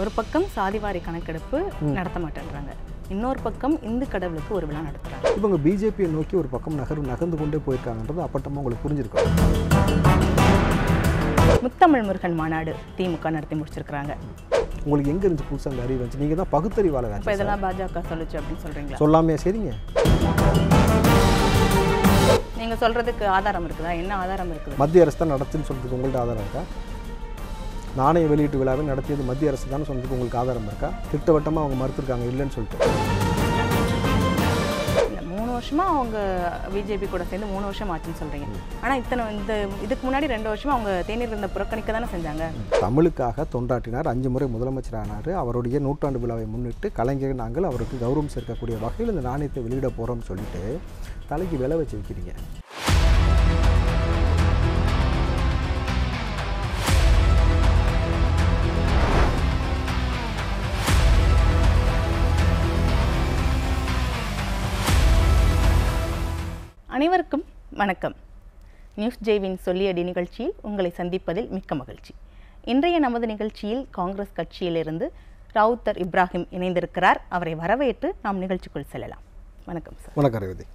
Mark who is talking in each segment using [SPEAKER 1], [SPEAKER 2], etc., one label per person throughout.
[SPEAKER 1] ஒரு பக்கம் சாதிவாரி கணக்கெடுப்பு நடத்த மாட்டேன்றாங்க. இன்னொரு பக்கம் இந்து கடவுளுக்கு ஒரு விழா நடத்துறாங்க.
[SPEAKER 2] இவங்க பிஜேபியை நோக்கி ஒரு பக்கம் நகர் நகர்ந்து கொண்டே போயிருக்காங்கன்றது அப்பட்டமாக உங்களுக்கு புரிஞ்சிருக்கும்
[SPEAKER 1] முத்தமிழ் முருகன் மாநாடு திமுக நடத்தி முடிச்சிருக்காங்க
[SPEAKER 2] உங்களுக்கு எங்கே இருந்துச்சு புதுசாக அந்த அறிவு இருந்துச்சு நீங்கள் தான் பகுத்தறிவாளர்
[SPEAKER 1] இப்போ இதெல்லாம் பாஜக சொல்லுச்சு அப்படின்னு சொல்றீங்களா?
[SPEAKER 2] சொல்லாமையா சரிங்க.
[SPEAKER 1] நீங்க சொல்றதுக்கு ஆதாரம் இருக்குதா? என்ன ஆதாரம் இருக்குது?
[SPEAKER 2] மத்திய அரசு தான் நடத்துன்னு சொல்றதுக்கு உங்கள்ட்ட ஆதாரம் இருக்கா? நாணய வெளியீட்டு விழாவை நடத்தியது மத்திய அரசு தான். சொல்றதுக்கு உங்களுக்கு ஆதாரம் இருக்கா? திட்டவட்டமாக அவங்க மறுத்துருக்காங்க இல்லைன்னு சொல்லிட்டு.
[SPEAKER 1] மூணு வருஷமா அவங்க பிஜேபி கூட சேர்ந்து மூணு வருஷம் ஆச்சுன்னு சொல்றீங்க. ஆனா இத்தனை இந்த இதுக்கு முன்னாடி ரெண்டு வருஷமா அவங்க தேநீர் இருந்த புறக்கணிக்க தானே செஞ்சாங்க?
[SPEAKER 2] தமிழுக்காக தொண்டாற்றினார். அஞ்சு முறை முதலமைச்சர் ஆனார் அவருடைய நூற்றாண்டு விழாவை முன்னிட்டு கலைஞர் நாங்கள் அவருக்கு கௌரவம் சேர்க்கக்கூடிய வகையில் இந்த நாணயத்தை வெளியிட போகிறோம்னு சொல்லிட்டு தலைக்கு விலை வச்சு வைக்கிறீங்க
[SPEAKER 1] அனைவருக்கும் வணக்கம். நியூஸ் ஜெய்வின் சொல்லியடி நிகழ்ச்சியில் உங்களை சந்திப்பதில் மிக்க மகிழ்ச்சி. இன்றைய நமது நிகழ்ச்சியில் காங்கிரஸ் கட்சியிலிருந்து ராவுத்தர் இப்ராஹிம் இணைந்திருக்கிறார். அவரை வரவேற்று நாம் நிகழ்ச்சிக்குள் செல்லலாம். வணக்கம் சார்.
[SPEAKER 2] வணக்கம் ரேவதி.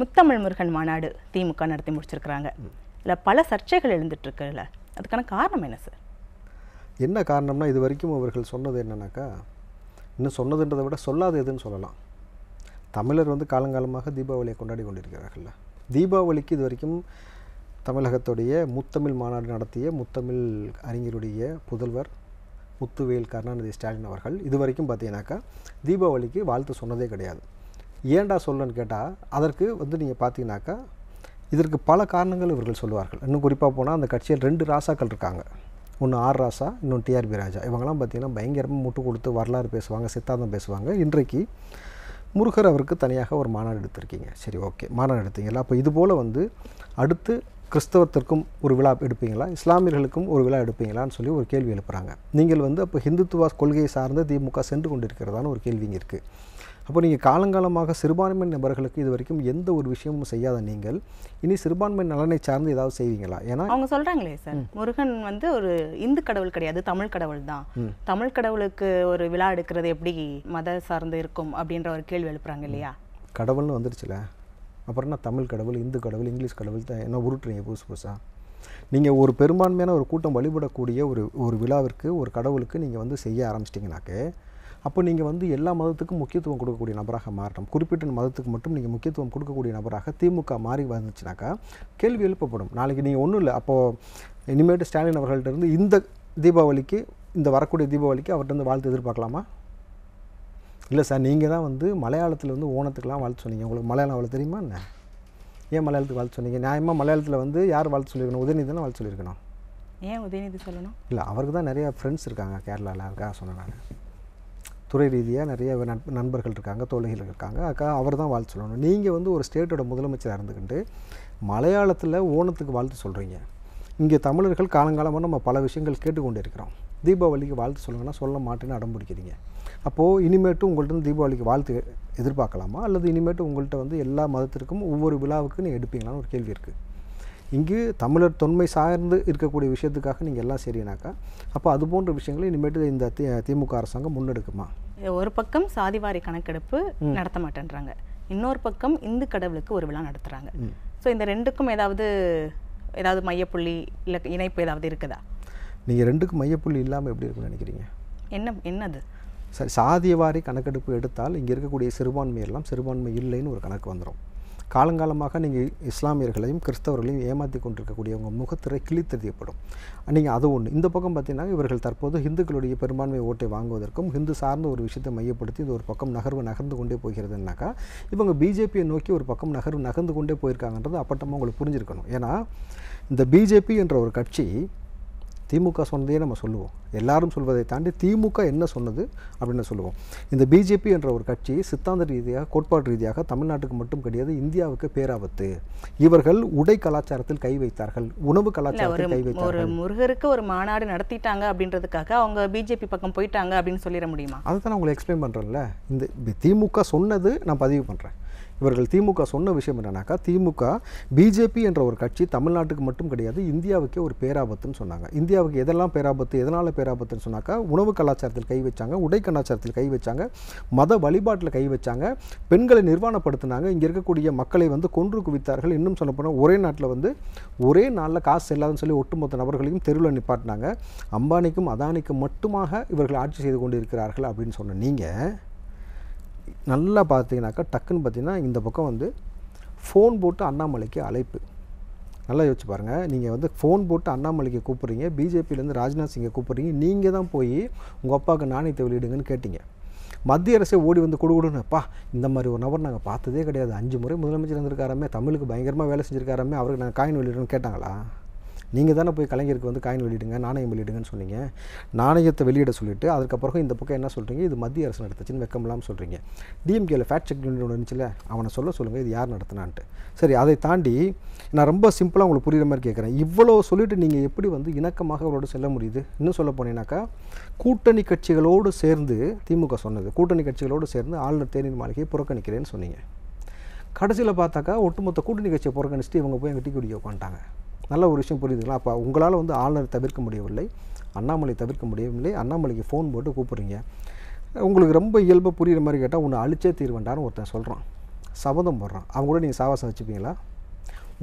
[SPEAKER 1] முத்தமிழ் முருகன் மாநாடு திமுக நடத்தி முடிச்சிருக்கிறாங்க. இல்லை பல சர்ச்சைகள் எழுந்துட்டு இருக்குல்ல அதுக்கான காரணம் என்ன சார்?
[SPEAKER 2] என்ன காரணம்னா இது வரைக்கும் அவர்கள் சொன்னது என்னன்னாக்கா இன்னும் சொன்னதுன்றதை விட சொல்லாத எதுன்னு சொல்லலாம். தமிழர் வந்து காலங்காலமாக தீபாவளியை கொண்டாடி கொண்டிருக்கிறார்கள் தீபாவளிக்கு இது வரைக்கும் தமிழகத்துடைய முத்தமிழ் மாநாடு நடத்திய முத்தமிழ் அறிஞருடைய புதல்வர் முத்துவேல் கருணாநிதி ஸ்டாலின் அவர்கள் இது வரைக்கும் பார்த்தீங்கன்னாக்கா தீபாவளிக்கு வாழ்த்து சொன்னதே கிடையாது. ஏன்டா சொல்லன்னு கேட்டால் அதற்கு வந்து நீங்கள் பார்த்தீங்கன்னாக்கா இதற்கு பல காரணங்கள் இவர்கள் சொல்லுவார்கள். இன்னும் குறிப்பாக போனால் அந்த கட்சியில் ரெண்டு ராசாக்கள் இருக்காங்க. ஒன்று ஆர் ராசா இன்னொன்று டிஆர்பி ராஜா. இவங்கெல்லாம் பார்த்திங்கன்னா பயங்கரமாக முட்டு கொடுத்து வரலாறு பேசுவாங்க சித்தாந்தம் பேசுவாங்க. இன்றைக்கு முருகர் அவருக்கு தனியாக ஒரு மாநாடு எடுத்திருக்கீங்க. சரி ஓகே. மாநாடு எடுத்தீங்களா அப்போ இது போல் வந்து அடுத்து கிறிஸ்தவத்திற்கும் ஒரு விழா எடுப்பீங்களா? இஸ்லாமியர்களுக்கும் ஒரு விழா எடுப்பீங்களான்னு சொல்லி ஒரு கேள்வி எழுப்புறாங்க. நீங்கள் வந்து அப்போ ஹிந்துத்துவ கொள்கையை சார்ந்த திமுக சென்று கொண்டிருக்கிறதான ஒரு கேள்விங்க இருக்குது அப்போ நீங்கள் காலங்காலமாக சிறுபான்மை நபர்களுக்கு இது வரைக்கும் எந்த ஒரு விஷயமும் செய்யாத நீங்கள் இனி சிறுபான்மை நலனை சார்ந்து ஏதாவது செய்வீங்களா? ஏன்னா
[SPEAKER 1] அவங்க சொல்றாங்களே சார் முருகன் வந்து ஒரு இந்து கடவுள் கிடையாது தமிழ் கடவுள் தான். தமிழ் கடவுளுக்கு ஒரு விழா எடுக்கிறது எப்படி மத சார்ந்து இருக்கும் அப்படின்ற ஒரு கேள்வி எழுப்புறாங்க இல்லையா?
[SPEAKER 2] கடவுள்னு வந்துருச்சுல அப்புறம் என்ன தமிழ் கடவுள் இந்து கடவுள் இங்கிலீஷ் கடவுள் தான் என்ன உருட்டுறீங்க புதுசு புதுசாக நீங்கள் ஒரு பெரும்பான்மையான ஒரு கூட்டம் வழிபடக்கூடிய ஒரு ஒரு விழாவிற்கு ஒரு கடவுளுக்கு நீங்கள் வந்து செய்ய ஆரம்பிச்சிட்டிங்கனாக்க அப்போ நீங்கள் வந்து எல்லா மதத்துக்கும் முக்கியத்துவம் கொடுக்கக்கூடிய நபராக மாறணும். குறிப்பிட்ட மதத்துக்கு மட்டும் நீங்கள் முக்கியத்துவம் கொடுக்கக்கூடிய நபராக திமுக மாறி வந்துச்சுனாக்கா கேள்வி எழுப்பப்படும். நாளைக்கு நீங்கள் ஒன்றும் இல்லை. அப்போது இனிமேட்டு ஸ்டாலின் அவர்கள்ட்ட இருந்து இந்த தீபாவளிக்கு இந்த வரக்கூடிய தீபாவளிக்கு அவர்கிட்ட இருந்து வாழ்த்து எதிர்பார்க்கலாமா? இல்லை சார் நீங்கள் தான் வந்து மலையாளத்தில் வந்து ஓணத்துக்குலாம் வாழ்த்து சொன்னீங்க. உங்களுக்கு மலையாளம் அவ்வளோ தெரியுமா என்ன? ஏன் மலையாளத்துக்கு வாழ்த்து சொன்னீங்க? நியாயமாக மலையாளத்தில் வந்து யார் வாழ்த்து சொல்லியிருக்கணும் உதயநிதி தானே வாழ்த்து சொல்லியிருக்கணும்
[SPEAKER 1] ஏன் உதயநிதி சொல்லணும்?
[SPEAKER 2] இல்லை அவருக்கு தான் நிறைய ஃப்ரெண்ட்ஸ் இருக்காங்க கேரளாவில் அதுக்காக சொன்னேன் நான். துறை ரீதியாக நிறைய நண்பர்கள் இருக்காங்க தோழிகள் இருக்காங்க. அக்கா அவர் தான் வாழ்த்து சொல்லணும். நீங்கள் வந்து ஒரு ஸ்டேட்டோட முதலமைச்சராக இருந்துக்கிட்டு மலையாளத்தில் ஓணத்துக்கு வாழ்த்து சொல்கிறீங்க இங்கே தமிழர்கள் காலங்காலமாக நம்ம பல விஷயங்கள் கேட்டுக்கொண்டு இருக்கிறோம் தீபாவளிக்கு வாழ்த்து சொல்லுங்கன்னா சொல்ல மாட்டேன்னு அடம்பிடிக்கிறீங்க அப்போது இனிமேட்டு உங்கள்கிட்ட இருந்து தீபாவளிக்கு வாழ்த்து எதிர்பார்க்கலாமா? அல்லது இனிமேட்டு உங்கள்கிட்ட வந்து எல்லா மதத்திற்கும் ஒவ்வொரு விழாவுக்கு நீ எடுப்பீங்களான்னு ஒரு கேள்வி இருக்குது இங்கு தமிழர் தொன்மை சார்ந்து இருக்கக்கூடிய விஷயத்துக்காக நீங்கள் எல்லாம் சரினாக்கா அப்போ அது போன்ற விஷயங்களை இனிமேட்டு இந்த திமுக அரசாங்கம் முன்னெடுக்குமா?
[SPEAKER 1] ஒரு பக்கம் சாதிவாரி கணக்கெடுப்பு நடத்த மாட்டேன்றாங்க. இன்னொரு பக்கம் இந்து கடவுளுக்கு ஒரு விழா நடத்துறாங்க. ஸோ இந்த ரெண்டுக்கும் ஏதாவது ஏதாவது மையப்புள்ளி இல்லை இணைப்பு ஏதாவது இருக்குதா?
[SPEAKER 2] நீங்கள் ரெண்டுக்கும் மையப்புள்ளி இல்லாமல் எப்படி இருக்கும்னு நினைக்கிறீங்க?
[SPEAKER 1] என்ன என்னது?
[SPEAKER 2] சரி சாதியவாரி கணக்கெடுப்பு எடுத்தால் இங்கே இருக்கக்கூடிய சிறுபான்மை எல்லாம் சிறுபான்மை இல்லைன்னு ஒரு கணக்கு வந்துடும் காலங்காலமாக நீங்கள் இஸ்லாமியர்களையும் கிறிஸ்தவர்களையும் ஏமாற்றி கொண்டிருக்கக்கூடிய உங்கள் முகத்திரை கிழித்தறியப்படும். நீங்கள் அது ஒன்று இந்த பக்கம் பார்த்தீங்கன்னா இவர்கள் தற்போது இந்துக்களுடைய பெரும்பான்மை ஓட்டை வாங்குவதற்கும் ஹிந்து சார்ந்த ஒரு விஷயத்தை மையப்படுத்தி இது ஒரு பக்கம் நகர்வு நகர்ந்து கொண்டே போகிறதுனாக்கா இவங்க பிஜேபியை நோக்கி ஒரு பக்கம் நகர்வு நகர்ந்து கொண்டே போயிருக்காங்கன்றது அப்பட்டமாக உங்களுக்கு புரிஞ்சிருக்கணும். ஏன்னா இந்த பிஜேபி என்ற ஒரு கட்சி திமுக சொன்னதையே நம்ம சொல்லுவோம். எல்லாரும் சொல்வதை தாண்டி திமுக என்ன சொன்னது அப்படின்னு சொல்லுவோம். இந்த பிஜேபி என்ற ஒரு கட்சி சித்தாந்த ரீதியாக கோட்பாடு ரீதியாக தமிழ்நாட்டுக்கு மட்டும் கிடையாது இந்தியாவுக்கு பேராபத்து. இவர்கள் உடை கலாச்சாரத்தில் கை வைத்தார்கள் உணவு கலாச்சாரத்தில் கை
[SPEAKER 1] ஒரு
[SPEAKER 2] வைத்தார்கள்.
[SPEAKER 1] முருகருக்கு ஒரு மாநாடு நடத்திட்டாங்க அப்படின்றதுக்காக அவங்க பிஜேபி பக்கம் போயிட்டாங்க அப்படின்னு சொல்லிட முடியுமா?
[SPEAKER 2] அதை தான் நான் உங்களுக்கு எக்ஸ்பிளைன் பண்ணுறேன்ல இந்த திமுக சொன்னது நான் பதிவு பண்ணுறேன் இவர்கள் திமுக சொன்ன விஷயம் என்னன்னாக்கா திமுக பிஜேபி என்ற ஒரு கட்சி தமிழ்நாட்டுக்கு மட்டும் கிடையாது இந்தியாவுக்கே ஒரு பேராபத்துன்னு சொன்னாங்க. இந்தியாவுக்கு எதெல்லாம் பேராபத்து எதனால் பேராபத்துன்னு சொன்னாக்கா உணவு கலாச்சாரத்தில் கை வச்சாங்க உடை கலாச்சாரத்தில் கை வச்சாங்க மத வழிபாட்டில் கை வச்சாங்க பெண்களை நிர்வாணப்படுத்தினாங்க. இங்கே இருக்கக்கூடிய மக்களை வந்து கொன்று குவித்தார்கள். இன்னும் சொல்லப்போனால் ஒரே நாட்டில் வந்து ஒரே நாளில் காசு இல்லாதன்னு சொல்லி ஒட்டுமொத்த நபர்களையும் தெருவில் நிப்பாட்டினாங்க. அம்பானிக்கும் அதானிக்கும் மட்டுமாக இவர்கள் ஆட்சி செய்து கொண்டு இருக்கிறார்கள் அப்படின்னு சொன்ன நீங்கள் நல்லா பார்த்தீங்கன்னாக்கா டக்குன்னு பார்த்தீங்கன்னா இந்த பக்கம் வந்து ஃபோன் போட்டு அண்ணாமலைக்கு அழைப்பு. நல்லா யோசிச்சு பாருங்கள் நீங்கள் வந்து ஃபோன் போட்டு அண்ணாமலைக்கு கூப்பிட்றீங்க பிஜேபியிலேருந்து ராஜ்நாத் சிங்கை கூப்பிட்றீங்க நீங்கள் தான் போய் உங்கள் அப்பாவுக்கு நாணயத்தை வெளியிடுங்கன்னு கேட்டீங்க. மத்திய அரசே ஓடி வந்து கொடுக்கணும்னுப்பா இந்த மாதிரி ஒரு நபர் நாங்கள் பார்த்ததே கிடையாது. அஞ்சு முறை முதலமைச்சர் இருந்திருக்காராமே தமிழுக்கு பயங்கரமாக வேலை செஞ்சுருக்காராமே அவருக்கு நாங்கள் காயின் வெளியிடணும்னு கேட்டாங்களா? நீங்கள் தானே போய் கலைஞருக்கு வந்து காயின் வெளியிடுங்க நாணயம் வெளியிடுங்கன்னு சொன்னீங்க. நாணயத்தை வெளியிட சொல்லிவிட்டு அதுக்கப்புறம் இந்த பக்கம் என்ன சொல்கிறீங்க இது மத்திய அரசு நடத்துச்சுன்னு வெக்கமில்லாமல் சொல்கிறீங்க டிஎம்கேல ஃபேட் செக் யூனிட் ஒன்று இருந்துச்சுல அவனை சொல்ல சொல்லுங்கள் இது யார் நடத்தினான்ட்டு. சரி அதை தாண்டி நான் ரொம்ப சிம்பிளாக உங்களுக்கு புரிகிற மாதிரி கேட்குறேன் இவ்வளோ சொல்லிட்டு நீங்கள் எப்படி வந்து இணக்கமாக அவரோட செல்ல முடியுது? இன்னும் சொல்ல போனீங்கன்னாக்கா கூட்டணி கட்சிகளோடு சேர்ந்து திமுக சொன்னது கூட்டணி கட்சிகளோடு சேர்ந்து ஆளுநர் தேநீர் மாளிகையை புறக்கணிக்கிறேன்னு சொன்னீங்க. கடைசியில் பார்த்தாக்கா ஒட்டுமொத்த கூட்டணி கட்சியை புறக்கணிச்சுட்டு இவங்க போய் எங்கள் டீ குடிக்க உட்காந்துட்டாங்க. நல்ல ஒரு விஷயம் புரியுதுங்களா? அப்போ உங்களால் வந்து ஆளுநரை தவிர்க்க முடியவில்லை. அண்ணாமலை தவிர்க்க முடியவில்லை. அண்ணாமலைக்கு ஃபோன் போட்டு கூப்பிட்றீங்க. உங்களுக்கு ரொம்ப இயல்பாக புரிகிற மாதிரி கேட்டால் உன்னை அழிச்சே தீர்வேண்டான்னு ஒருத்தன் சொல்கிறான் சபதம் போடுறான். அவங்க கூட நீங்கள் சாவாசம் வச்சுப்பீங்களா?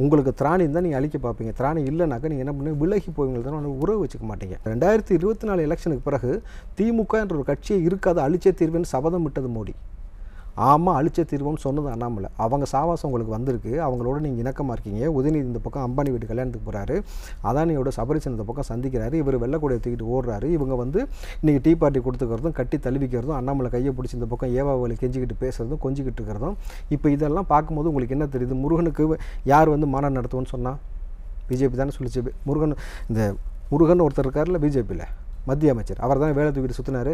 [SPEAKER 2] உங்களுக்கு திராணி இருந்தால் நீங்கள் அழிக்க பார்ப்பீங்க. திராணி இல்லைனாக்கா நீங்கள் என்ன பண்ணுவீங்க விலகி போவீங்க தானே உறவு வச்சுக்க மாட்டீங்க. ரெண்டாயிரத்தி இருபத்தி நாலு எலெக்ஷனுக்கு பிறகு திமுக என்ற ஒரு கட்சியே இருக்காது அழிச்சே தீர்வேன்னு சபதம் விட்டது மோடி. ஆமாம் அழிச்ச தீர்வுன்னு சொன்னது அண்ணாமலை. அவங்க சாவாசம் உங்களுக்கு வந்திருக்கு. அவங்களோட நீங்கள் இணக்கமாக இருக்கீங்க. உதயநிதி இந்த பக்கம் அம்பானி வீட்டு கல்யாணத்துக்கு போகிறாரு அதானியோட சபரிசன் இந்த பக்கம் சந்திக்கிறாரு. இவர் வெள்ளக்கூடிய தூக்கிட்டு ஓடுறாரு. இவங்க வந்து இன்றைக்கி டீ பார்ட்டி கொடுத்துக்கிறதும் கட்டி தழுவிக்கிறதும் அண்ணாமலை கையை பிடிச்சி இந்த பக்கம் ஏவாவளி கெஞ்சிக்கிட்டு பேசுகிறதும் கொஞ்சிக்கிட்டு இருக்கிறதும். இப்போ இதெல்லாம் பார்க்கும்போது உங்களுக்கு என்ன தெரியுது? முருகனுக்கு யார் வந்து மாநாடு நடத்துவோன்னு சொன்னால் பிஜேபி தானே சொல்லிச்சு. முருகன் இந்த முருகன் ஒருத்தர் இருக்கார்ல பிஜேபியில். மத்திய அமைச்சர். அவர் தான் வேலை தூக்கிட்டு சுற்றினார்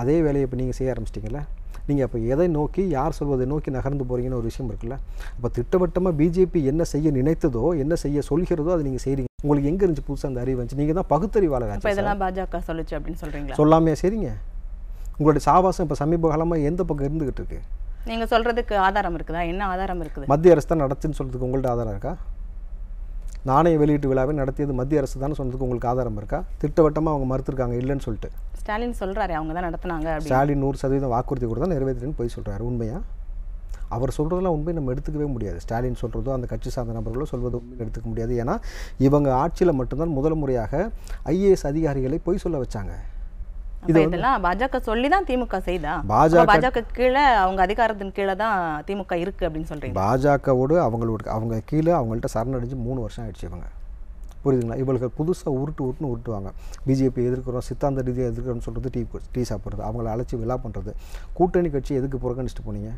[SPEAKER 2] அதே வேலையை இப்போ நீங்கள் செய்ய ஆரம்பிச்சிட்டிங்களா நீங்கள் அப்போ எதை நோக்கி யார் சொல்வதை நோக்கி நகர்ந்து போகிறீங்கன்னு ஒரு விஷயம் இருக்குல்ல? அப்போ திட்டவட்டமாக பிஜேபி என்ன செய்ய நினைத்ததோ என்ன செய்ய சொல்கிறதோ அதை நீங்கள் செய்கிறீங்க உங்களுக்கு எங்கே இருந்துச்சு புதுசாக அந்த அறிவு வந்துச்சு? நீங்கள் தான் பகுத்தறிவாளர்
[SPEAKER 1] இதெல்லாம் பாஜக சொல்லுச்சு அப்படின்னு சொல்றீங்களா?
[SPEAKER 2] சொல்லாமே சரிங்க உங்களுடைய சாவாசம் இப்போ சமீப காலமாக எந்த பக்கம் இருந்துகிட்டு இருக்கு?
[SPEAKER 1] நீங்க சொல்றதுக்கு ஆதாரம் இருக்குதா? என்ன ஆதாரம் இருக்குது?
[SPEAKER 2] மத்திய அரசு தான் நடத்துன்னு சொல்கிறதுக்கு உங்கள்ட்ட ஆதாரம் இருக்கா? நாணய வெளியீட்டு விழாவை நடத்தியது மத்திய அரசு தானே சொன்னதுக்கு உங்களுக்கு ஆதாரம் இருக்கா? திட்டவட்டமாக அவங்க மறுத்துருக்காங்க இல்லைன்னு சொல்லிட்டு.
[SPEAKER 1] ஸ்டாலின் சொல்றாரு அவங்க தான் நடத்துனாங்க
[SPEAKER 2] ஸ்டாலின் நூறு சதவீதம் வாக்குறுதி கொடுத்தா நிறைவேற்றுன்னு போய் சொல்கிறாரு உண்மையா? அவர் சொல்கிறதெல்லாம் உண்மை நம்ம எடுத்துக்கவே முடியாது. ஸ்டாலின் சொல்கிறதோ அந்த கட்சி சார்ந்த நபர்களோ சொல்வதோ உண்மை எடுத்துக்க முடியாது. ஏன்னா இவங்க ஆட்சியில் மட்டும்தான் முதல் முறையாக ஐஏஎஸ் அதிகாரிகளை பொய் சொல்ல வச்சாங்க.
[SPEAKER 1] அப்ப இதெல்லாம் பாஜக சொல்லி தான் திமுக செய்தா?
[SPEAKER 2] பாஜக
[SPEAKER 1] பாஜக கீழே அவங்க அதிகாரத்தின் கீழே தான் திமுக இருக்கு அப்படின்னு சொல்றீங்க.
[SPEAKER 2] பாஜகவோடு அவங்களோட அவங்க கீழே அவங்கள்ட்ட சரணடைஞ்சு மூணு வருஷம் ஆயிடுச்சு இவங்க. புரியுதுங்களா? இவங்களுக்கு புதுசாக உருட்டு உருட்டுன்னு உருட்டுவாங்க. பிஜேபி எதிர்க்கிறோம் சித்தாந்த ரீதியாக எதிர்க்கிறோம்னு சொல்கிறது டீ டீ சாப்பிட்றது அவங்கள அழைச்சி விழா பண்ணுறது கூட்டணி கட்சி எதுக்கு புறக்கணிச்சிட்டு போனீங்க?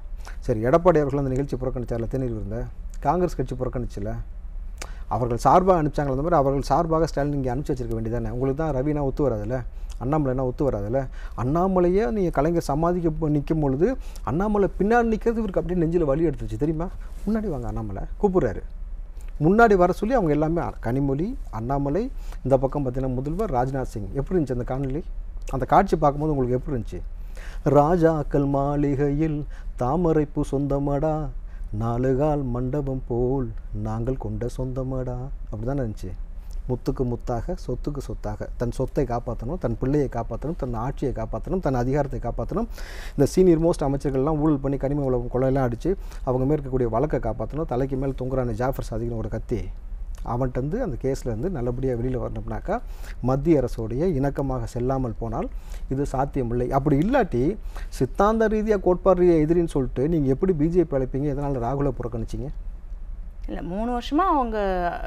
[SPEAKER 2] சரி எடப்பாடி அவர்கள் அந்த நிகழ்ச்சி புறக்கணிச்சார்ல தேநீர் இருந்த காங்கிரஸ் கட்சி புறக்கணிச்சில்ல அவர்கள் சார்பாக அனுப்பிச்சாங்களே அந்த மாதிரி அவர்கள் சார்பாக ஸ்டாலின் இங்கே அனுப்பிச்சி வச்சிருக்க வேண்டியதானே உங்களுக்கு தான் ரவினா ஒத்து வராதுல்ல அண்ணாமலைனா ஒத்து வராதுல்ல? அண்ணாமலையே நீங்கள் கலைஞர் சமாதிக்க நிற்கும் பொழுது அண்ணாமலை பின்னாடி நிற்கிறது இவருக்கு அப்படியே நெஞ்சில் வலி எடுத்துச்சு தெரியுமா? முன்னாடி வாங்க அண்ணாமலை. கூப்பிட்றாரு. முன்னாடி வர சொல்லி அவங்க எல்லாமே கனிமொழி அண்ணாமலை இந்த பக்கம் பார்த்தீங்கன்னா முதல்வர் ராஜ்நாத் சிங். எப்படி இருந்துச்சு அந்த காணொலி அந்த காட்சி பார்க்கும்போது உங்களுக்கு எப்படி இருந்துச்சு? ராஜாக்கள் மாளிகையில் தாமரைப்பு சொந்தமடா நாலுகால் மண்டபம் போல் நாங்கள் கொண்ட சொந்தமடா. அப்படி தான் இருந்துச்சு? முத்துக்கு முத்தாக சொத்துக்கு சொத்தாக. தன் சொத்தை காப்பாற்றணும் தன் பிள்ளையை காப்பாற்றணும் தன் ஆட்சியை காப்பாற்றணும் தன் அதிகாரத்தை காப்பாற்றணும் இந்த சீனியர் மோஸ்ட் அமைச்சர்கள்லாம் ஊழல் பண்ணி கனிம உலகம் கொலையெல்லாம் அடித்து அவங்க மேல் இருக்கக்கூடிய வழக்கை காப்பாற்றணும் தலைக்கு மேல் தொங்குறான ஜாஃபர் சாதிக்கிற ஒரு கத்தி. அவன்கிட்ட வந்து அந்த கேஸில் இருந்து நல்லபடியாக வெளியில் வரணும்னாக்கா மத்திய அரசோடைய இணக்கமாக செல்லாமல் போனால் இது சாத்தியமில்லை. அப்படி இல்லாட்டி சித்தாந்த ரீதியாக கோட்பாடு எதிரின்னு சொல்லிட்டு நீங்கள் எப்படி பிஜேபி அழைப்பீங்க? எதனால் ராகுலை புறக்கணிச்சிங்க?
[SPEAKER 1] இல்ல மூணு வருஷமா அவங்க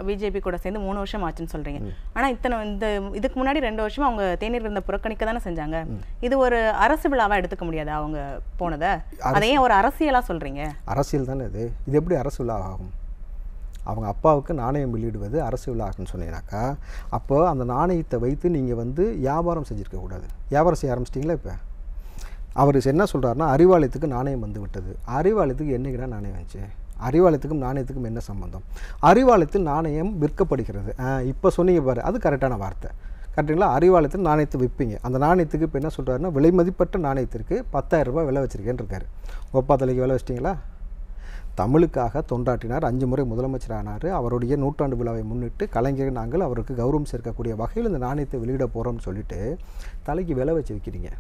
[SPEAKER 1] பிஜேபி கூட சேர்ந்து மூணு வருஷம் ஆச்சுன்னு சொல்றீங்க. ஆனா இத்தனை இந்த இதுக்கு முன்னாடி ரெண்டு வருஷமா அவங்க தேநீர் விருந்த புறக்கணிக்க தானே செஞ்சாங்க. இது ஒரு அரசு விழாவா எடுத்துக்க முடியாதா அவங்க போனதை? அதையும் ஒரு அரசியலா சொல்றீங்க.
[SPEAKER 2] அரசியல் தானே இது. இது எப்படி அரசு விழா ஆகும்? அவங்க அப்பாவுக்கு நாணயம் வெளியிடுவது அரசு விழா ஆகும்னு சொன்னீங்கன்னாக்கா அப்போ அந்த நாணயத்தை வைத்து நீங்கள் வந்து வியாபாரம் செஞ்சுருக்க கூடாது. வியாபாரம் செய்ய ஆரம்பிச்சிட்டிங்களா இப்போ? அவர் என்ன சொல்கிறாருன்னா அறிவாலயத்துக்கு நாணயம் வந்து விட்டது. அறிவாலயத்துக்கு என்னைக்குடா நாணயம் வந்துச்சு? அறிவாலயத்துக்கும் நாணயத்துக்கும் என்ன சம்பந்தம்? அறிவாலயத்தில் நாணயம் விற்கப்படுகிறது. இப்போ சொன்னீங்க பாரு அது கரெக்டான வார்த்தை. கரெக்டுங்களா அறிவாலயத்தில் நாணயத்தை விற்பீங்க அந்த நாணயத்துக்கு இப்போ என்ன சொல்கிறாருன்னா விலை மதிப்பற்ற நாணயத்திற்கு பத்தாயிரம் ரூபாய் விலை வச்சுருக்கேன்னு இருக்காரு ஒப்பா தலைக்கு விலை வச்சிட்டிங்களா? தமிழுக்காக தொண்டாற்றினார் அஞ்சு முறை முதலமைச்சரானார். அவருடைய நூற்றாண்டு விழாவை முன்னிட்டு கலைஞர் நாங்கள் அவருக்கு கௌரவம் சேர்க்கக்கூடிய வகையில் இந்த நாணயத்தை வெளியிட போகிறோம்னு சொல்லிட்டு தலைக்கு விலை வச்சு விற்கிறீங்க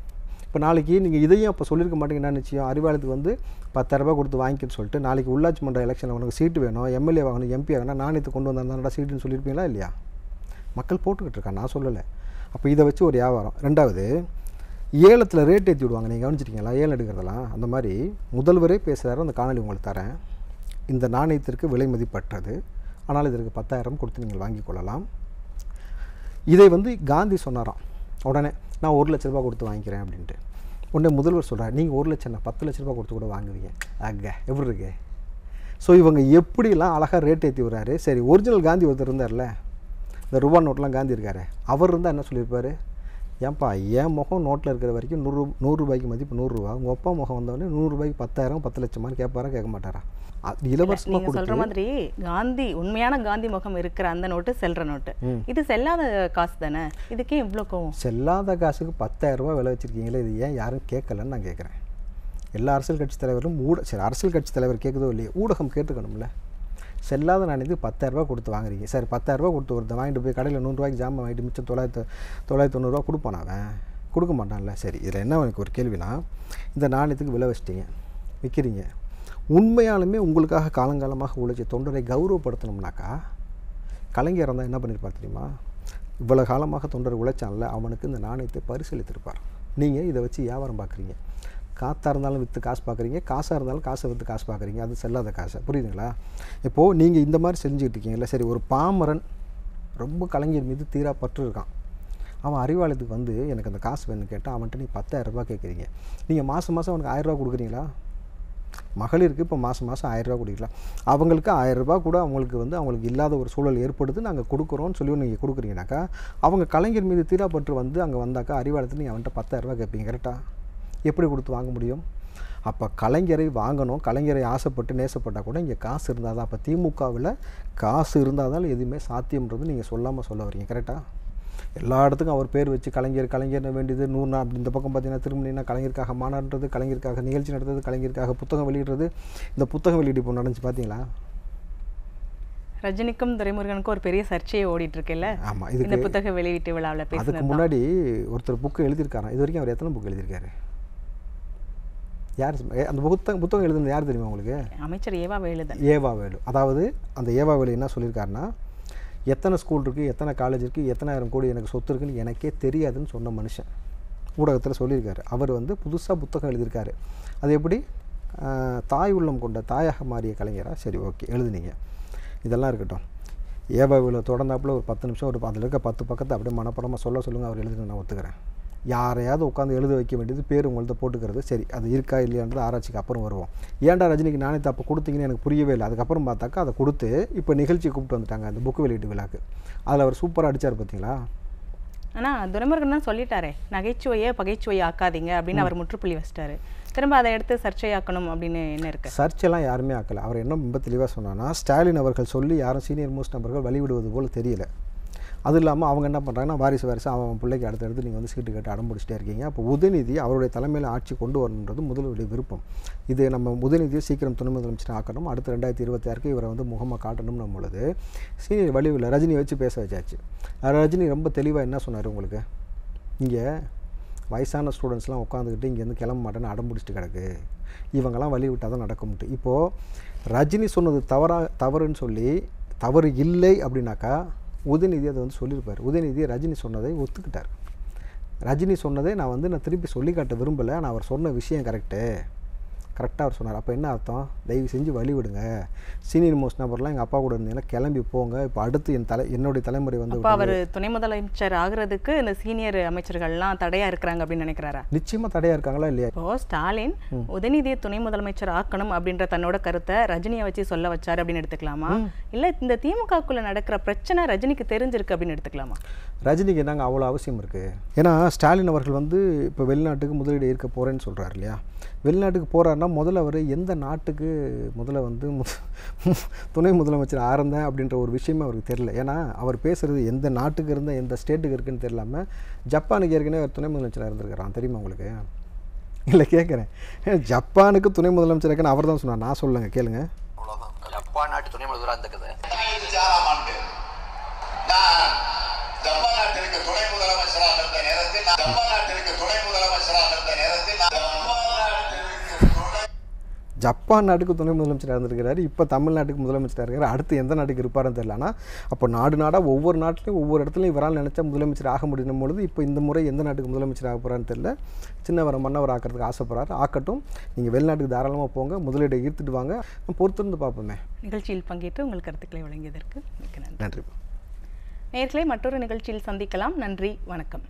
[SPEAKER 2] இப்போ நாளைக்கு நீங்கள் இதையும் அப்போ சொல்லியிருக்க மாட்டீங்க. என்ன நிச்சயம்? அறிவாளத்துக்கு வந்து பத்தாயிரரூபா கொடுத்து வாங்கிக்கன்னு சொல்லிட்டு நாளைக்கு உள்ளாட்சி மன்ற எலெக்ஷனில் உனக்கு சீட்டு வேணும் எம்எல்ஏ வாங்கணும் எம்பி ஆகணும் நாணயத்தை கொண்டு வந்தாண்டா சீட்டுன்னு சொல்லியிருப்பீங்களா இல்லையா? மக்கள் போட்டுக்கிட்டு இருக்கா நான் சொல்லலை. அப்போ இதை வச்சு ஒரு வியாபாரம். ரெண்டாவது ஏலத்தில் ரேட் ஏற்றி விடுவாங்க. நீங்கள் கவனிச்சிருக்கீங்களா? ஏலம் எடுக்கிறதெல்லாம். அந்த மாதிரி முதல்வரே பேசுகிறாரு அந்த காணொலி உங்களுக்கு தரேன். இந்த நாணயத்திற்கு விலை மதிப்பற்றது. ஆனால் இதற்கு பத்தாயிரம் கொடுத்து நீங்கள் வாங்கிக் கொள்ளலாம். இதை வந்து காந்தி சொன்னாராம். உடனே நான் ஒரு லட்ச ரூபா கொடுத்து வாங்கிக்கிறேன் அப்படின்ட்டு. உடனே முதல்வர் சொல்கிறார் நீங்கள் ஒரு லட்சம் இல்லை பத்து லட்ச ரூபா கொடுத்து கூட வாங்குவீங்க. அங்க எப்படி இருக்கு? ஸோ இவங்க எப்படிலாம் அழகாக ரேட் ஏற்றி விடுறாரு? சரி ஒரிஜினல் காந்தி ஒருத்தர் இருந்தார்ல இந்த ரூபா நோட்லாம் காந்தி இருக்காரு அவர் இருந்தால் என்ன சொல்லியிருப்பார்? ஏன்பா என் முகம் நோட்டில் இருக்கிற வரைக்கும் நூறு நூறுரூபாய்க்கு மதிப்பு நூறுரூவா உங்கள் அப்பா முகம் வந்தவொடனே நூறுரூபாய்க்கு பத்தாயிரம் பத்து லட்சமான்னு கேட்பாரா கேட்க மாட்டாரா? அது இலவசமாக கொடுத்து
[SPEAKER 1] மாதிரி காந்தி உண்மையான காந்தி முகம் இருக்கிற அந்த நோட்டு செல்ற நோட்டு. இது செல்லாத காசு தானே? இதுக்கே இவ்ளோ கோவம்.
[SPEAKER 2] செல்லாத காசுக்கு பத்தாயிரம் ரூபாய் விலை வச்சுருக்கீங்களே இது ஏன் யாரும் கேட்கலன்னு நான் கேட்குறேன். எல்லா அரசியல் கட்சி தலைவரும் ஊட சரி அரசியல் கட்சி தலைவர் கேட்குதோ இல்லையோ ஊடகம் கேட்டுக்கணும்ல. செல்லாத நாணயத்துக்கு பத்தாயிரரூபா கொடுத்து வாங்குறீங்க. சரி பத்தாயிரரூபா கொடுத்து ஒருத்தன் வாங்கிட்டு போய் கடையில் நூறுரூவாய்க்கு ஜாமான் வாங்கிட்டு மிச்சம் தொள்ளாயிரத்து தொள்ளாயிரத்தி தொண்ணூறுரூவா கொடுப்பான் அவன். கொடுக்க மாட்டான்ல. சரி இதில் என்ன எனக்கு ஒரு கேள்வினா இந்த நாணயத்துக்கு விலை வச்சிட்டீங்க. விற்கிறீங்க உண்மையாலுமே உங்களுக்காக காலங்காலமாக உழைச்ச தொண்டரை கௌரவப்படுத்தணும்னாக்கா கலைஞர் இருந்தால் என்ன பண்ணியிருப்பார் தெரியுமா? இவ்வளோ காலமாக தொண்டர் உழைச்சான்ல அவனுக்கு இந்த நாணயத்தை பரிசீலித்திருப்பார். நீங்கள் இதை வச்சு வியாபாரம் பார்க்குறீங்க. காற்றாக இருந்தாலும் விற்று காசு பார்க்குறீங்க காசாக இருந்தாலும் காசை விற்று காசு பார்க்குறீங்க. அது செல்லாத காசை. புரியுதுங்களா? இப்போது நீங்கள் இந்த மாதிரி செஞ்சுக்கிட்டு இருக்கீங்கல்ல சரி ஒரு பாமரன் ரொம்ப கலைஞர் மீது தீரா பற்று இருக்கான். அவன் அறிவாளத்துக்கு வந்து எனக்கு அந்த காசு வேணும்னு கேட்டால் அவன்கிட்ட நீ பத்தாயிரம் ரூபாய் கேட்குறீங்க நீங்கள் மாதம் மாதம் அவனுக்கு ஆயிரரூபா கொடுக்குறீங்களா? மகளிருக்கு இப்போ மாதம் மாதம் ஆயிரரூபா கொடுக்கலாம். அவங்களுக்கு ஆயிரரூபா கூட அவங்களுக்கு வந்து அவங்களுக்கு இல்லாத ஒரு சூழல் ஏற்படுது நாங்கள் கொடுக்குறோன்னு சொல்லி நீங்கள் கொடுக்குறீங்கனாக்கா அவங்க கலைஞர் மீது தீராப்பற்று வந்து அங்கே வந்தாக்கா அறிவாளத்தை நீங்கள் அவன்கிட்ட பத்தாயிரரூபா கேட்பீங்க கரெக்டாக எப்படி கொடுத்து வாங்க முடியும்? அப்போ கலைஞரை வாங்கணும். கலைஞரை ஆசைப்பட்டு நேசப்பட்டால் கூட இங்கே காசு இருந்தால் தான். அப்போ திமுகவில் காசு இருந்தால் தான் எதுவுமே சாத்தியம்ன்றது நீங்கள் சொல்லாமல் சொல்ல வரீங்க. கரெக்டாக எல்லா இடத்துக்கும் அவர் பேர் வச்சு கலைஞர் கலைஞர் வேண்டியது நூறு நாள். அப்படி இந்த பக்கம் பார்த்தீங்கன்னா திருமணினா கலைஞருக்காக மாநாடுறது கலைஞருக்காக நிகழ்ச்சி நடத்துறது கலைஞருக்காக புத்தகம் வெளியிடுறது. இந்த புத்தகம் வெளியீடு இப்போ நடந்துச்சு பார்த்தீங்களா
[SPEAKER 1] ரஜினிக்கும் துரைமுருகனுக்கும் ஒரு பெரிய சர்ச்சையே ஓடிட்டு இருக்குல்ல
[SPEAKER 2] ஆமாம் இதுக்கு
[SPEAKER 1] புத்தக வெளியீட்டு விழாவில்
[SPEAKER 2] அதுக்கு முன்னாடி ஒருத்தர் புக்கு எழுதியிருக்காராம். இது வரைக்கும் அவர் எத்தனை புக் எழுதியிருக்காரு? யார் அந்த புத்தகம் புத்தகம் எழுதுனது யார் தெரியுமா உங்களுக்கு?
[SPEAKER 1] அமைச்சர் ஏவா வேலுதன்.
[SPEAKER 2] ஏவா வேலு. அதாவது அந்த ஏவா வேலு என்ன சொல்லியிருக்காருன்னா எத்தனை ஸ்கூல் இருக்குது எத்தனை காலேஜ் இருக்குது எத்தனாயிரம் கோடி எனக்கு சொத்து இருக்குன்னு எனக்கே தெரியாதுன்னு சொன்ன மனுஷன். ஊடகத்தில் சொல்லியிருக்காரு. அவர் வந்து புதுசாக புத்தகம் எழுதியிருக்காரு. அது எப்படி? தாய் உள்ளம் கொண்ட தாயாக மாறிய கலைஞரா? சரி ஓகே. எழுதுனீங்க. இதெல்லாம் இருக்கட்டும். ஏவா வேலு தொடர்ந்தாப்புல ஒரு பத்து நிமிஷம் ஒரு அதில் இருக்க பத்து பக்கத்தை அப்படியே மனப்படமாக சொல்ல சொல்லுங்கள் அவர் எழுதுங்க நான் ஒத்துக்கிறேன். யாரையாவது உட்காந்து எழுத வைக்க வேண்டியது பேர் உங்கள்ட்ட போட்டுக்கிறது. சரி அது இருக்கா இல்லையான்றது ஆராய்ச்சிக்கு அப்புறம் வருவோம். ஏன்டா ரஜினிக்கு நாணயத்தை அப்போ கொடுத்தீங்கன்னு எனக்கு புரியவே இல்லை. அதுக்கப்புறம் பார்த்தாக்கா அதை கொடுத்து இப்போ நிகழ்ச்சி கூப்பிட்டு வந்துட்டாங்க அந்த புக்கு வெளியீட்டு விழாக்கு. அதில் அவர் சூப்பராக அடிச்சார் பார்த்தீங்களா?
[SPEAKER 1] ஆனா துரைமுருகன் தான் சொல்லிட்டாரே நகைச்சுவையை பகைச்சுவையை ஆக்காதீங்க அப்படின்னு அவர் முற்றுப்புள்ளி வச்சிட்டாரு. திரும்ப அதை எடுத்து சர்ச்சையாக்கணும் அப்படின்னு என்ன இருக்கு?
[SPEAKER 2] சர்ச்செல்லாம் யாருமே ஆக்கலை. அவர் என்ன ரொம்ப தெளிவாக சொன்னான்னா ஸ்டாலின் அவர்கள் சொல்லி யாரும் சீனியர் மோஸ்ட் நபர்கள் வழிவிடுவது போல் தெரியல. அது இல்லாமல் அவங்க என்ன பண்ணுறாங்கன்னா வாரிசு வாரிசு அவன் பிள்ளைக்கு அடுத்தடுத்து நீங்கள் வந்து சீட்டு கேட்டு அடம் பிடிச்சிட்டே இருக்கீங்க. அப்போ உதயநிதி அவருடைய தலைமையில் ஆட்சி கொண்டு வரணுன்றது முதல்வருடைய விருப்பம். இது நம்ம உதயநிதியை சீக்கிரம் துணை முதலமைச்சர் ஆக்கணும். அடுத்து ரெண்டாயிரத்தி இருபத்தி ஆறுக்கு இவரை வந்து முகமாக காட்டணும்னு பொழுது சீனியர் வழிவில் ரஜினி வச்சு பேச வச்சாச்சு. ரஜினி ரொம்ப தெளிவாக என்ன சொன்னார் உங்களுக்கு? இங்கே வயசான ஸ்டூடெண்ட்ஸ்லாம் உட்காந்துக்கிட்டு இங்கேருந்து கிளம்ப மாட்டேன்னு அடம்பிடிச்சிட்டு கிடக்கு. இவங்கெல்லாம் வழி விட்டால் தான் நடக்கும்ட்டு. இப்போது ரஜினி சொன்னது தவறாக தவறுன்னு சொல்லி தவறு இல்லை அப்படின்னாக்கா உதயநிதி அதை வந்து சொல்லியிருப்பார். உதயநிதி ரஜினி சொன்னதை ஒத்துக்கிட்டார். ரஜினி சொன்னதை நான் வந்து நான் திருப்பி சொல்லி காட்ட விரும்பலை. நான் அவர் சொன்ன விஷயம் கரெக்டு கரெக்டாக அவர் சொன்னார். அப்போ என்ன அர்த்தம்? தயவு செஞ்சு வழி விடுங்க சீனியர் மோஸ்ட் நபர்லாம் எங்கள் அப்பா கூட இருந்தீங்கன்னா கிளம்பி போங்க. இப்போ அடுத்து என் தலை என்னுடைய தலைமுறை வந்து
[SPEAKER 1] அவர் துணை முதலமைச்சர் ஆகுறதுக்கு இந்த சீனியர் அமைச்சர்கள்லாம் தடையா இருக்கிறாங்க அப்படின்னு நினைக்கிறாரா?
[SPEAKER 2] நிச்சயமாக தடையாக இருக்காங்களா இல்லையா?
[SPEAKER 1] இப்போ ஸ்டாலின் உதயநிதியை துணை முதலமைச்சர் ஆக்கணும் அப்படின்ற தன்னோட கருத்தை ரஜினியை வச்சு சொல்ல வச்சாரு அப்படின்னு எடுத்துக்கலாமா? இல்ல இந்த திமுகக்குள்ள நடக்கிற பிரச்சனை ரஜினிக்கு தெரிஞ்சிருக்கு அப்படின்னு எடுத்துக்கலாமா?
[SPEAKER 2] ரஜினிக்கு என்னங்க அவ்வளோ அவசியம் இருக்குது ஏன்னா ஸ்டாலின் அவர்கள் வந்து இப்போ வெளிநாட்டுக்கு முதலீடு ஈர்க்க போகிறேன்னு சொல்கிறார் இல்லையா? வெளிநாட்டுக்கு போகிறாருன்னா முதல்ல அவர் எந்த நாட்டுக்கு முதல்ல வந்து மு- துணை முதலமைச்சர் ஆரந்தேன் அப்படின்ற ஒரு விஷயமே அவருக்கு தெரியல. ஏன்னா அவர் பேசுகிறது எந்த நாட்டுக்கு இருந்த எந்த ஸ்டேட்டுக்கு இருக்குன்னு தெரியலாம ஜப்பானுக்கு ஏற்கனவே அவர் துணை முதலமைச்சராக இருந்திருக்கிறான் தெரியுமா உங்களுக்கு? இல்லை கேட்குறேன் ஜப்பானுக்கு துணை முதலமைச்சர் இருக்கேன்னு அவர் தான் சொன்னார். நான் சொல்லுங்க கேளுங்க.
[SPEAKER 3] ஜப்பான் நாட்டு துணை முதல்வராக இருந்த கதை
[SPEAKER 4] ரெண்டாயிரத்தி ஆறாம் ஆண்டு நான் ஜப்பான் நாட்டிற்கு துணை முதலமைச்சராக இருந்த நேரத்தில் நான் ஜப்பான் நாட்டிற்கு துணை முதலமைச்சராக இருந்த நேரத்தில் நான் ஜப்பான் நாட்டிற்கு துணை
[SPEAKER 2] ஜப்பான் நாட்டுக்கு துணை முதலமைச்சராக இருந்திருக்கிறாரு இப்போ தமிழ்நாட்டுக்கு முதலமைச்சராக இருக்காரு. அடுத்து எந்த நாட்டுக்கு இருப்பாருன்னு தெரியல. ஆனால் அப்போ நாடு நாடாக ஒவ்வொரு நாட்டிலையும் ஒவ்வொரு இடத்துலையும் இவரால் நினச்சா முதலமைச்சர் ஆக முடியும் பொழுது இப்போ இந்த முறை எந்த நாட்டுக்கு முதலமைச்சர் ஆக போகிறான்னு தெரியல. சின்னவரை மன்னவர் ஆக்கிறதுக்கு ஆசைப்படுறாரு. ஆக்கட்டும் நீங்கள் வெளிநாட்டுக்கு தாராளமாக போங்க முதலீடை ஈர்த்துட்டு வாங்க. பொறுத்திருந்து பார்ப்போமே.
[SPEAKER 1] நிகழ்ச்சியில் பங்கேற்று உங்கள் கருத்துக்களை வழங்கியதற்கு மிக்க நன்றி.
[SPEAKER 2] நன்றி.
[SPEAKER 1] நேர்களை மற்றொரு நிகழ்ச்சியில் சந்திக்கலாம். நன்றி வணக்கம்.